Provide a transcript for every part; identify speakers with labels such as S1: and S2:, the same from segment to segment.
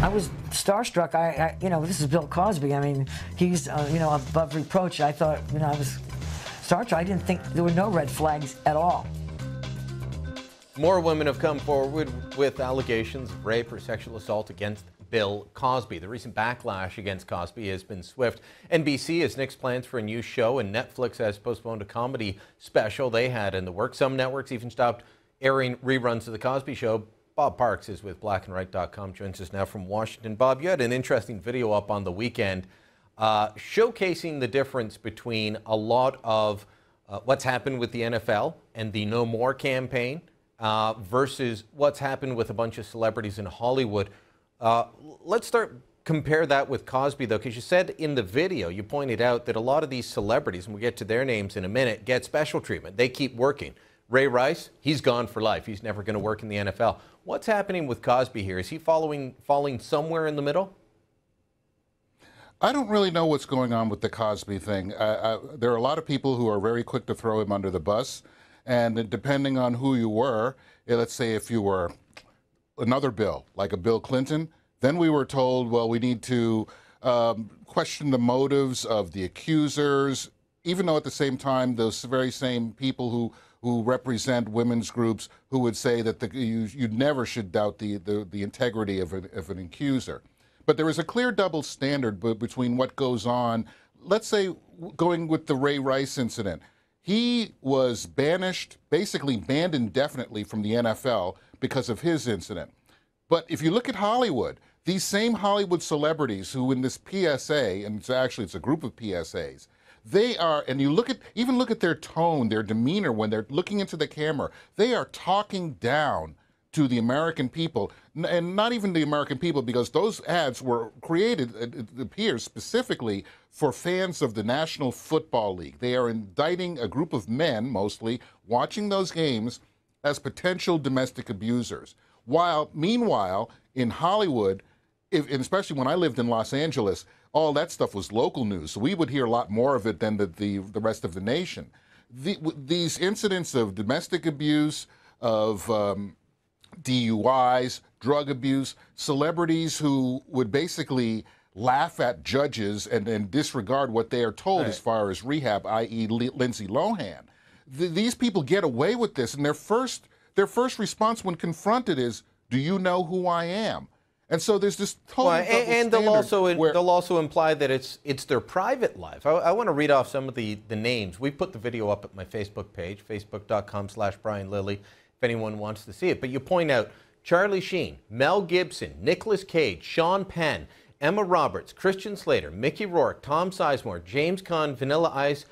S1: I was starstruck. I, I, you know, this is Bill Cosby. I mean, he's, uh, you know, above reproach. I thought, you know, I was starstruck. I didn't think there were no red flags at all.
S2: More women have come forward with allegations of rape or sexual assault against Bill Cosby. The recent backlash against Cosby has been swift. NBC has nixed plans for a new show, and Netflix has postponed a comedy special they had in the works. Some networks even stopped airing reruns of The Cosby Show. Bob Parks is with blackandright.com, joins us now from Washington. Bob, you had an interesting video up on the weekend uh, showcasing the difference between a lot of uh, what's happened with the NFL and the No More campaign uh, versus what's happened with a bunch of celebrities in Hollywood. Uh, let's start compare that with Cosby, though, because you said in the video, you pointed out that a lot of these celebrities, and we'll get to their names in a minute, get special treatment. They keep working. Ray Rice, he's gone for life. He's never going to work in the NFL. What's happening with Cosby here? Is he following falling somewhere in the middle?
S3: I don't really know what's going on with the Cosby thing. Uh, uh, there are a lot of people who are very quick to throw him under the bus, and depending on who you were, eh, let's say if you were another Bill, like a Bill Clinton, then we were told, well, we need to um, question the motives of the accusers, even though at the same time, those very same people who who represent women's groups who would say that the, you, you never should doubt the, the, the integrity of, a, of an accuser. But there is a clear double standard between what goes on. Let's say, going with the Ray Rice incident, he was banished, basically banned indefinitely from the NFL because of his incident. But if you look at Hollywood, these same Hollywood celebrities who in this PSA, and it's actually it's a group of PSAs, they are, and you look at, even look at their tone, their demeanor when they're looking into the camera, they are talking down to the American people, and not even the American people, because those ads were created, it appears, specifically for fans of the National Football League. They are indicting a group of men, mostly, watching those games as potential domestic abusers. While, meanwhile, in Hollywood, if, especially when I lived in Los Angeles, all that stuff was local news. So we would hear a lot more of it than the, the, the rest of the nation. The, these incidents of domestic abuse, of um, DUIs, drug abuse, celebrities who would basically laugh at judges and, and disregard what they are told right. as far as rehab, i.e., Lindsay Lohan. The, these people get away with this, and their first their first response when confronted is, "Do you know who I am?" And so there's this total well, and,
S2: and they'll also they'll also imply that it's it's their private life. I, I, want to read off some of the the names. We put the video up at my Facebook page, facebook.com/slash Brian Lilley, if anyone wants to see it. But you point out Charlie Sheen, Mel Gibson, Nicolas Cage, Sean Penn, Emma Roberts, Christian Slater, Mickey Rourke, Tom Sizemore, James Caan, Vanilla Ice,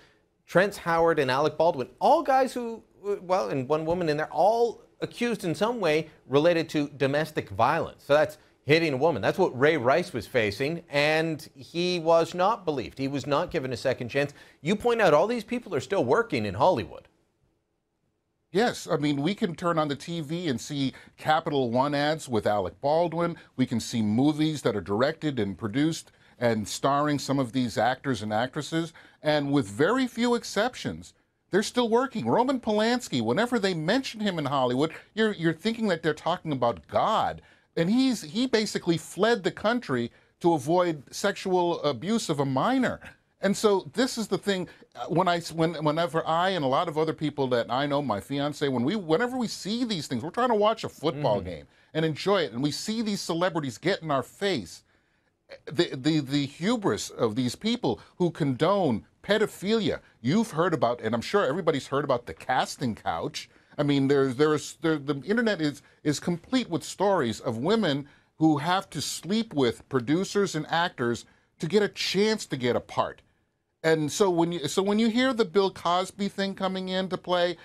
S2: Terrence Howard, and Alec Baldwin. All guys who, well, and one woman in there, all accused in some way related to domestic violence. So that's hitting a woman. That's what Ray Rice was facing, and he was not believed. He was not given a second chance. You point out all these people are still working in Hollywood.
S3: Yes, I mean, we can turn on the TV and see Capital One ads with Alec Baldwin. We can see movies that are directed and produced and starring some of these actors and actresses. And with very few exceptions, they're still working. Roman Polanski, whenever they mention him in Hollywood, you're, you're thinking that they're talking about God and he's he basically fled the country to avoid sexual abuse of a minor. And so this is the thing. Uh, when I when whenever I and a lot of other people that I know, my fiance, when we whenever we see these things, we're trying to watch a football mm-hmm. game and enjoy it, and we see these celebrities get in our face. The, the the hubris of these people who condone pedophilia. You've heard about, and I'm sure everybody's heard about the casting couch I mean, there's there's there, the internet is is complete with stories of women who have to sleep with producers and actors to get a chance to get a part. And so when you so when you hear the Bill Cosby thing coming into play,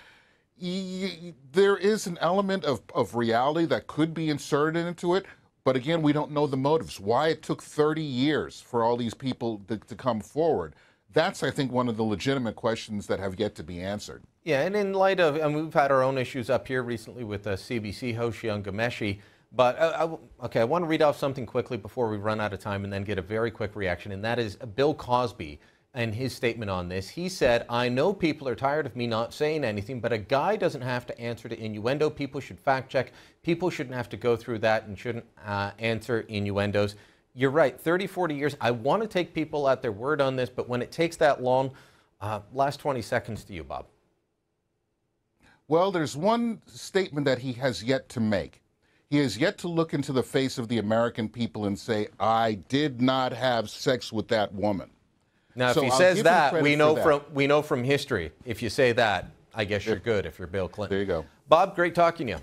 S3: you, there is an element of, of reality that could be inserted into it. But again, we don't know the motives. Why it took 30 years for all these people to, to come forward. That's, I think, one of the legitimate questions that have yet to be answered.
S2: Yeah, and in light of, and we've had our own issues up here recently with uh, CBC host Jian Ghomeshi, but uh, I, okay, I want to read off something quickly before we run out of time and then get a very quick reaction, and that is Bill Cosby and his statement on this. He said, I know people are tired of me not saying anything, but a guy doesn't have to answer to innuendo. People should fact check. People shouldn't have to go through that and shouldn't uh, answer innuendos. You're right, 30, 40 years. I want to take people at their word on this, but when it takes that long, uh, last 20 seconds to you, Bob.
S3: Well, there's one statement that he has yet to make. He has yet to look into the face of the American people and say, I did not have sex with that woman.
S2: Now,
S3: So
S2: if he
S3: I'll
S2: says that, we know
S3: that.
S2: from we know from history. If you say that, I guess you're good. If you're Bill Clinton.
S3: There you go.
S2: Bob, great talking to you.